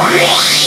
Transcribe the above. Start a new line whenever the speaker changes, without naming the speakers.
I